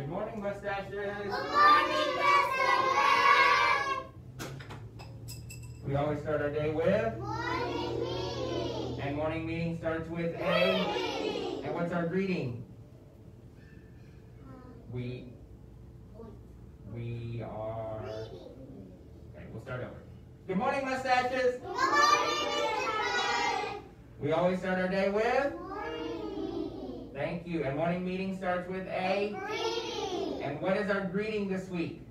Good morning, mustaches. Good morning, Mr. We always start our day with, Morning meeting. and morning meeting starts with a. And what's our greeting? Um, we we are. Okay, we'll start over. Good morning, mustaches. Good morning. We always start our day with. Morning Thank you. And morning meeting starts with a. And what is our greeting this week?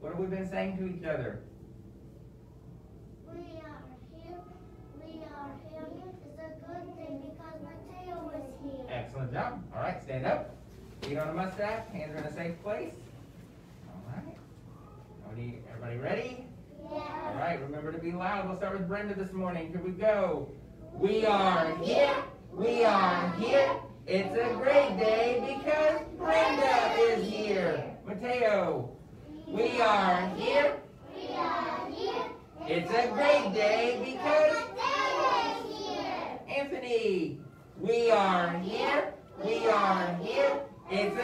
What have we been saying to each other? We are here. We are here. It's a good thing because Mateo is here. Excellent job. All right, stand up. Feet on a mustache. Hands are in a safe place. All right. Everybody, everybody ready? All Yeah. right, remember to be loud. We'll start with Brenda this morning. Here we go. We are here. We are here. It's a great day because Brenda is here. Mateo, we are here. We are here. It's a great day because Mateo is here. Anthony, we are here. We are here. It's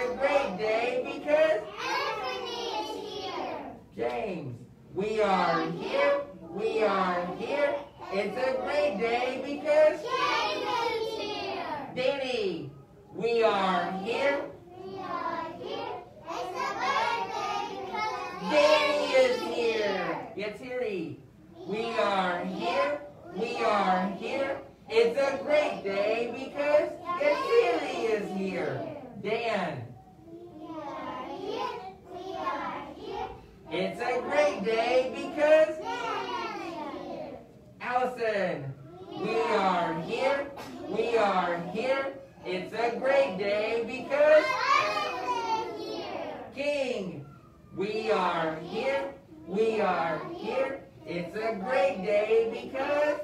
a great day because Anthony is here. James, we are here. We are here. It's a great day because James is here. Danny, we are here. We are here. It's a birthday because Danny is here. Yatsiri, we are here. We are here. It's a great day because Yatsiri is here. Dan, it's a great day because. Allison, we are here. We are here. It's a great day because. King, we are here. We are here. It's a great day because.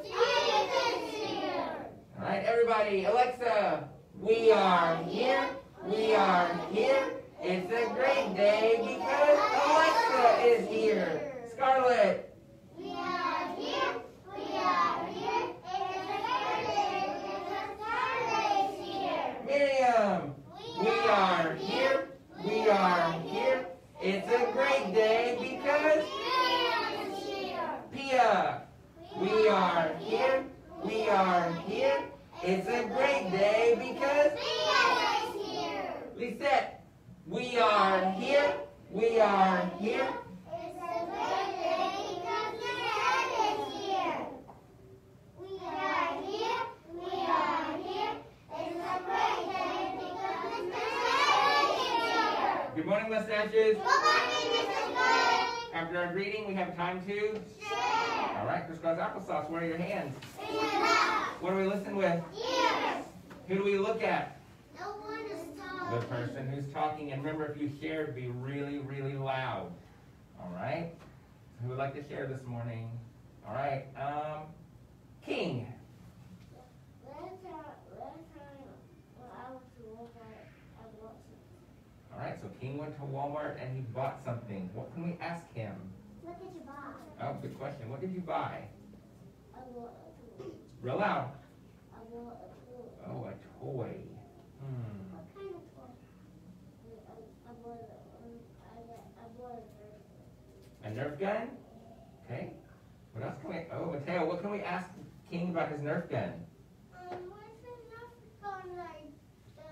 All right, everybody. Alexa, we are here. We are here. It's a great day because Alexa is here. Scarlett, We are here. We are here. It's a birthday because Scarlett is here. Miriam, we are here. We are here. It's a great day because Miriam is here. Pia, we are here. We are here. It's a great day because Mia is here. Lisette, we are here. We are here. It's a great day because Mia is here. We are here. We are here. It's a great day because Mia is morning, mustaches. Good morning, Mrs. Good. After our greeting, we have time to. Share. All right, crisscross applesauce. Where are your hands? What do we listen with? Ears. Who do we look at? No one is talking. The person who's talking. And remember, if you share, be really, really loud. All right. Who would like to share this morning? All right. Um, King. Last time, last time when I was to Walmart, I bought some. All right. So King went to Walmart and he bought something. What can we ask him? What did you buy? Oh, good question. What did you buy? I bought a toy. Real loud. I bought a toy. Oh, a toy. Hmm. What kind of toy? I, a, I got, I bought a A Nerf gun? Okay. What else can we? Oh, Mateo, what can we ask King about his Nerf gun? Um, what's the enough gun like the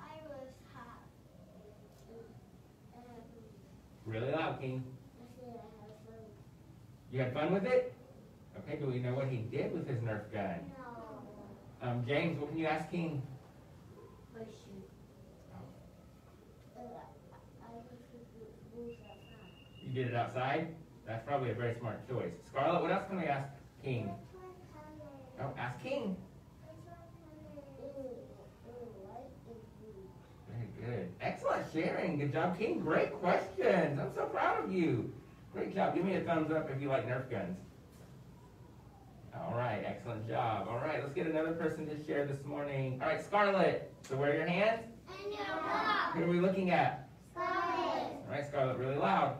Iris hat? Um, Really loud, King. I said I have fun. You had fun with it? Okay. Do we know what he did with his Nerf gun? No. Um, James, what can you ask King? Question. I used to do outside. You did it outside. That's probably a very smart choice. Scarlett, what else can we ask King? Oh, ask King. What's my color? Ooh, ooh, white and blue. Very good. Excellent sharing. Good job, King. Great questions. I'm so proud of you. Great job. Give me a thumbs up if you like Nerf guns. All right, excellent job. All right, let's get another person to share this morning. All right, Scarlett. So where are your hands? And your rock. Who are we looking at? Scarlett. All right, Scarlett, really loud.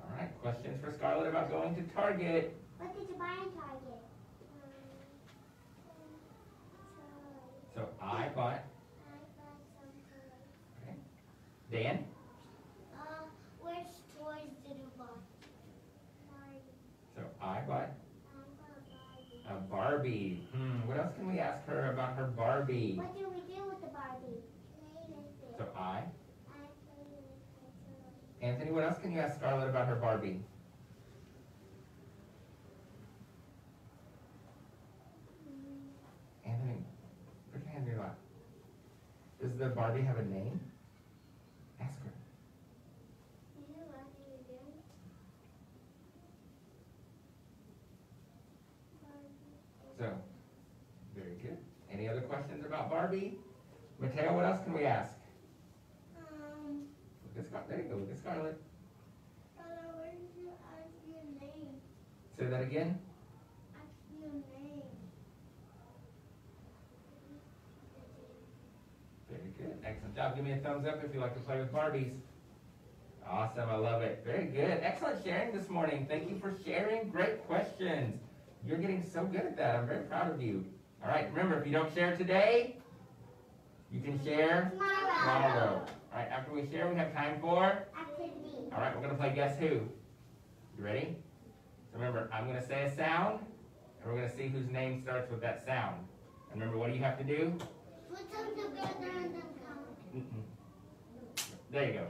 All right, questions for Scarlett about going to Target. What did you buy in Target? So I bought, okay. Dan? Uh, which toys did you buy? So I bought a Barbie. Hmm, what else can we ask her about her Barbie? What do we do with the Barbie? So I, Anthony, what else can you ask Scarlett about her Barbie? Anthony, put your hand in your lap. Does the Barbie have a name? Ask her. So, very good. Any other questions about Barbie? Mateo, what else can we ask? Um, Look at Scar- there you go, look at Scarlett. Hello, where did you ask your name? Say that again. Ask your name. Very good. Excellent job. Give me a thumbs up if you like to play with Barbies. Awesome. I love it. Very good. Excellent sharing this morning. Thank you for sharing. Great questions. You're getting so good at that. I'm very proud of you. All right. Remember, if you don't share today, you can share tomorrow. All right. After we share, we have time for. Activity. All right. We're going to play Guess Who. You ready? So remember, I'm going to say a sound, and we're going to see whose name starts with that sound. And remember, what do you have to do? Put them together and then count. Mm-mm. There you go.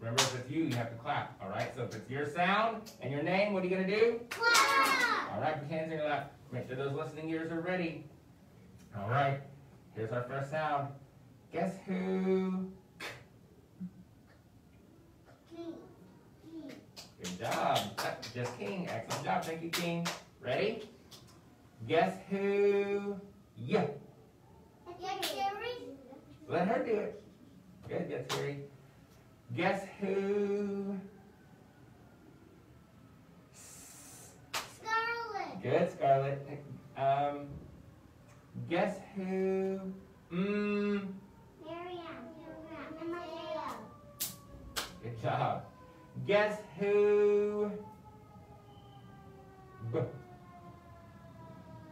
Remember, if it's you, you have to clap. All right. So if it's your sound and your name, what are you gonna do? Clap! All right. Put your hands in your lap. Make sure those listening ears are ready. All right. Here's our first sound. Guess who? King. King. Good job. Just King. Excellent job. Thank you, King. Ready? Guess who? Yeah. Let her do it. Good. Guess Harry. Guess who? Scarlett. Good, Scarlett. Um, guess who? Mmm. Miriam. Good job. Guess who? B.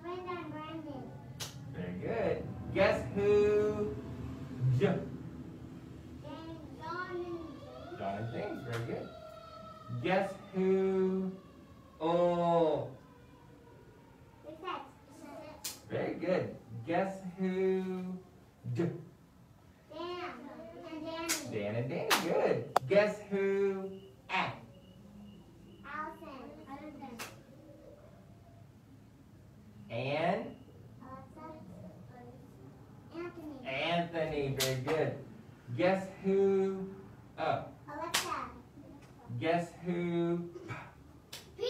Brandon. Brandon. Very good. Guess who? J. James. John and James. John and James. Very good. Guess who? Oh. Lisette. Very good. Guess who? D. Dan. And Danny. Dan and Danny. Good. And Anthony. Anthony. Very good. Guess who? Uh. Alexa. Guess who? Pia.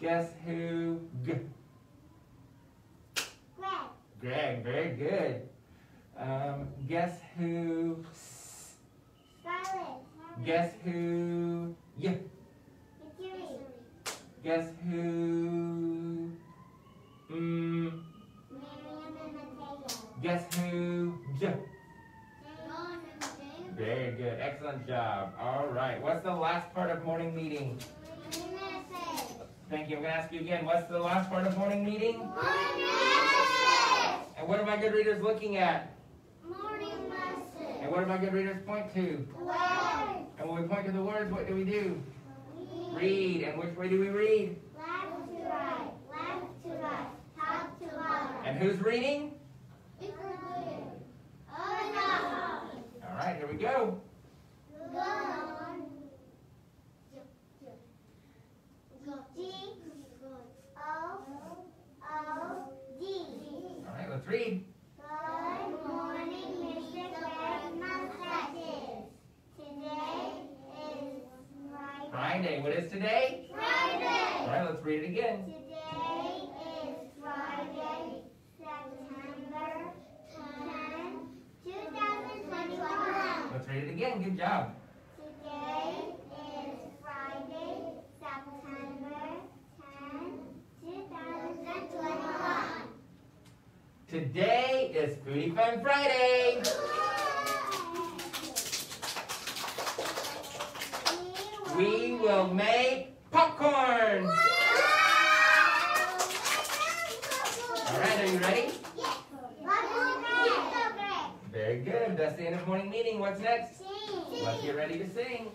Guess who? G. Greg. Greg. Very good. Um, guess who? Guess who? Yeah. Guess who? Mm, Miriam and Mateo. guess who? J. John and James. Very good. Excellent job. All right. What's the last part of morning meeting? Message. Thank you. I'm going to ask you again. What's the last part of morning meeting? Morning message. And what are my good readers looking at? Morning message. And what do my good readers point to? Word. And when we point to the words, what do we do? Read. And which way do we read? Left to right. Left to right. Top to bottom. And who's reading? All right, here we go. Go on. G O O D. All right, let's read. Good morning, Mr. Christmas messages. Today is Friday. Friday. What is today? All Friday. right, let's read it again. Today is Friday, September 10, 2021. Let's read it again. Good job. Today is Friday, September 10, 2021. Today is Foodie Fun Friday. we will make popcorn. All right, are you ready? Yes. Very good. That's the end of morning meeting. What's next? Sing. Let's get ready to sing.